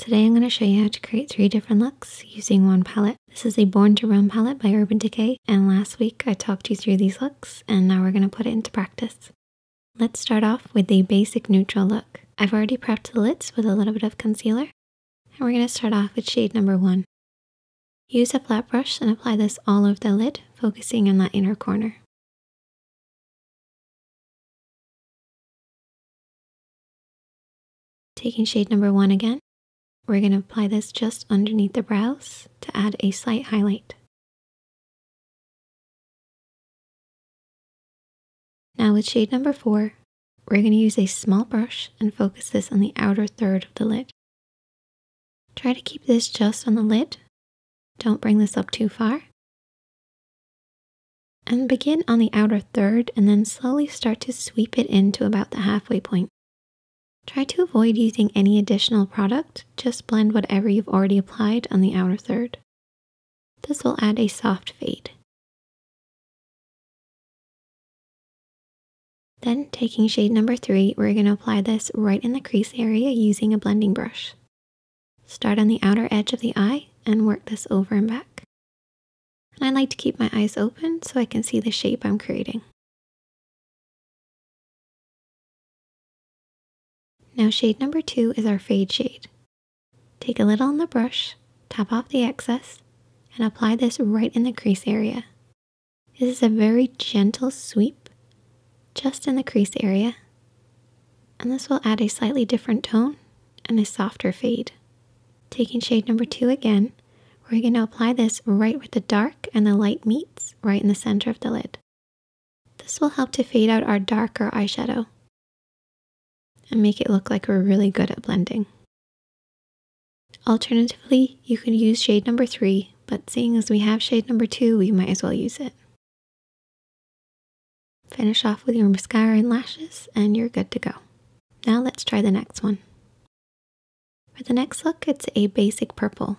Today I'm going to show you how to create three different looks using one palette. This is a Born to Run palette by Urban Decay and last week I talked you through these looks and now we're going to put it into practice. Let's start off with the basic neutral look. I've already prepped the lids with a little bit of concealer and we're going to start off with shade number one. Use a flat brush and apply this all over the lid, focusing on that inner corner. Taking shade number one again, we're going to apply this just underneath the brows to add a slight highlight. Now with shade number four, we're going to use a small brush and focus this on the outer third of the lid. Try to keep this just on the lid. Don't bring this up too far. And begin on the outer third and then slowly start to sweep it into about the halfway point. Try to avoid using any additional product, just blend whatever you've already applied on the outer third. This will add a soft fade. Then taking shade number three, we're going to apply this right in the crease area using a blending brush. Start on the outer edge of the eye and work this over and back. And I like to keep my eyes open so I can see the shape I'm creating. Now shade number two is our fade shade. Take a little on the brush, tap off the excess, and apply this right in the crease area. This is a very gentle sweep, just in the crease area. And this will add a slightly different tone and a softer fade. Taking shade number two again, we're going to apply this right where the dark and the light meets, right in the center of the lid. This will help to fade out our darker eyeshadow and make it look like we're really good at blending. Alternatively, you can use shade number three, but seeing as we have shade number two, we might as well use it. Finish off with your mascara and lashes, and you're good to go. Now let's try the next one. For the next look, it's a basic purple.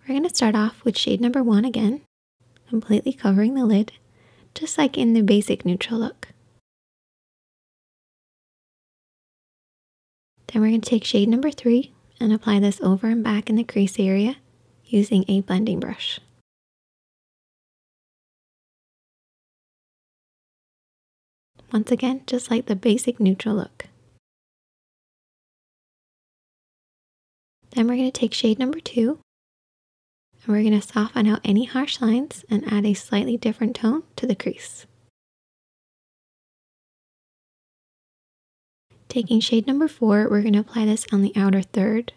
We're going to start off with shade number one again, completely covering the lid, just like in the basic neutral look. Then we're going to take shade number three and apply this over and back in the crease area using a blending brush. Once again, just like the basic neutral look. Then we're going to take shade number two and we're going to soften out any harsh lines and add a slightly different tone to the crease. Taking shade number four, we're going to apply this on the outer third.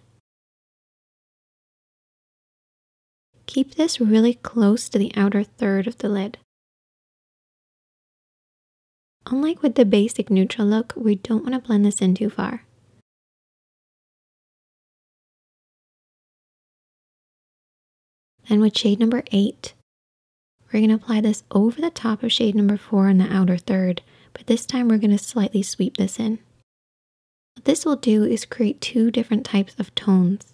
Keep this really close to the outer third of the lid. Unlike with the basic neutral look, we don't want to blend this in too far. Then with shade number eight, we're going to apply this over the top of shade number four on the outer third, but this time we're going to slightly sweep this in. This will do is create two different types of tones.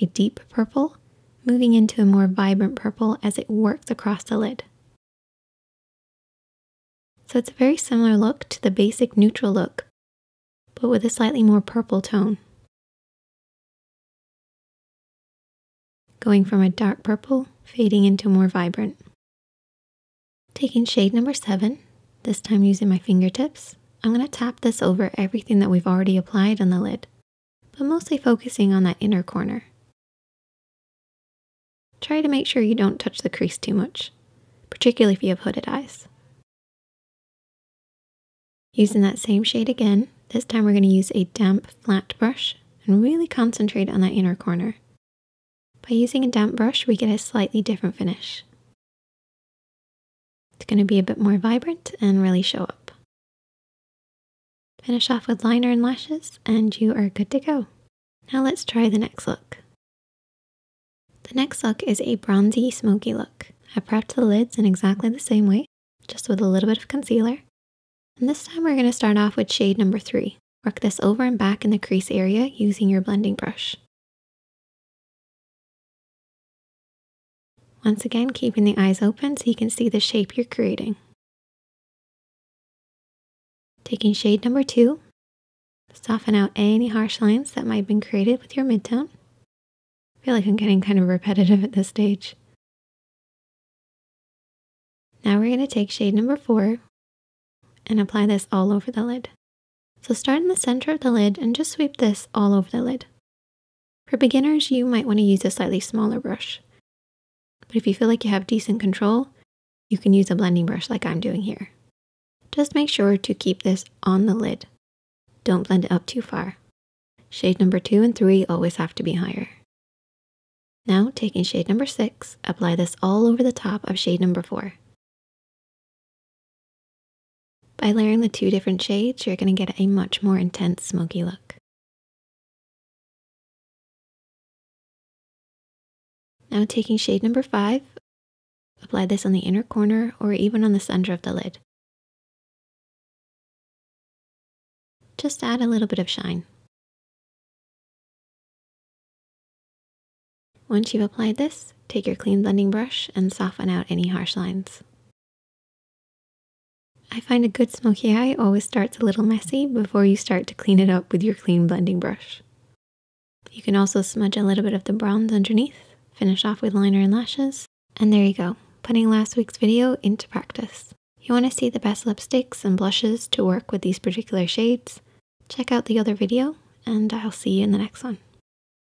A deep purple, moving into a more vibrant purple as it works across the lid. So it's a very similar look to the basic neutral look, but with a slightly more purple tone. Going from a dark purple, fading into more vibrant. Taking shade number seven, this time using my fingertips, I'm going to tap this over everything that we've already applied on the lid, but mostly focusing on that inner corner. Try to make sure you don't touch the crease too much, particularly if you have hooded eyes. Using that same shade again, this time we're going to use a damp flat brush and really concentrate on that inner corner. By using a damp brush, we get a slightly different finish. It's going to be a bit more vibrant and really show up. Finish off with liner and lashes and you are good to go. Now let's try the next look. The next look is a bronzy smoky look. I prepped the lids in exactly the same way, just with a little bit of concealer. And this time we're going to start off with shade number three. Work this over and back in the crease area using your blending brush. Once again, keeping the eyes open so you can see the shape you're creating. Taking shade number two, soften out any harsh lines that might have been created with your midtone. I feel like I'm getting kind of repetitive at this stage. Now we're going to take shade number four and apply this all over the lid. So start in the center of the lid and just sweep this all over the lid. For beginners, you might want to use a slightly smaller brush. But if you feel like you have decent control, you can use a blending brush like I'm doing here. Just make sure to keep this on the lid. Don't blend it up too far. Shade number two and three always have to be higher. Now, taking shade number six, apply this all over the top of shade number four. By layering the two different shades, you're going to get a much more intense smoky look. Now taking shade number five, apply this on the inner corner or even on the center of the lid. Just add a little bit of shine. Once you've applied this, take your clean blending brush and soften out any harsh lines. I find a good smoky eye always starts a little messy before you start to clean it up with your clean blending brush. You can also smudge a little bit of the bronze underneath, finish off with liner and lashes, and there you go, putting last week's video into practice. You want to see the best lipsticks and blushes to work with these particular shades? Check out the other video, and I'll see you in the next one.